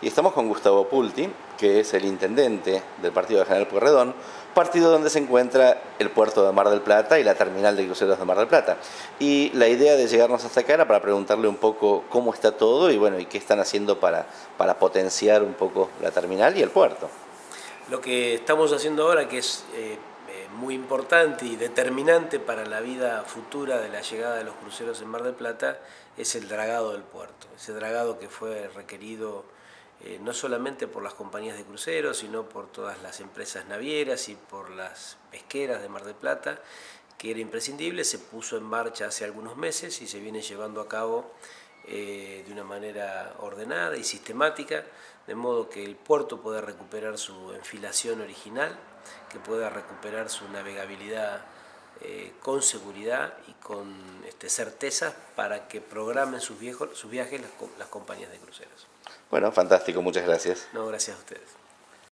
Y estamos con Gustavo Pulti, que es el intendente del partido de General Pueyrredón, partido donde se encuentra el puerto de Mar del Plata y la terminal de cruceros de Mar del Plata. Y la idea de llegarnos hasta acá era para preguntarle un poco cómo está todo y bueno, y qué están haciendo para, para potenciar un poco la terminal y el puerto. Lo que estamos haciendo ahora, que es eh, eh, muy importante y determinante para la vida futura de la llegada de los cruceros en Mar del Plata, es el dragado del puerto. Ese dragado que fue requerido eh, no solamente por las compañías de cruceros, sino por todas las empresas navieras y por las pesqueras de Mar del Plata, que era imprescindible, se puso en marcha hace algunos meses y se viene llevando a cabo eh, de una manera ordenada y sistemática, de modo que el puerto pueda recuperar su enfilación original, que pueda recuperar su navegabilidad eh, con seguridad y con este, certeza para que programen sus, viejos, sus viajes las compañías de cruceros. Bueno, fantástico, muchas gracias. No, gracias a ustedes.